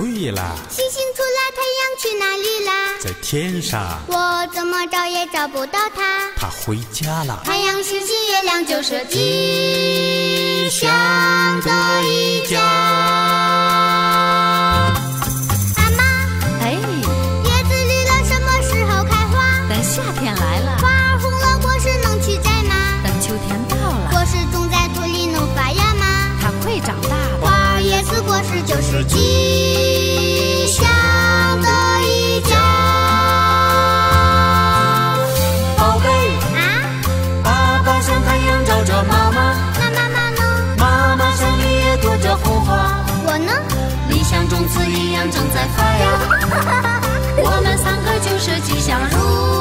里啦？星星出来，太阳去哪里啦？在天上。我怎么找也找不到它。它回家了。太阳、星星、月亮就是吉祥的一家。妈妈，哎，叶子绿了，什么时候开花？等夏天来了。花儿红了，果实能去摘吗？等秋天到了。果实种在土里能发芽吗？它会长大的。花儿、叶子、果实就是吉种子一样正在发芽。我们三个就是吉祥如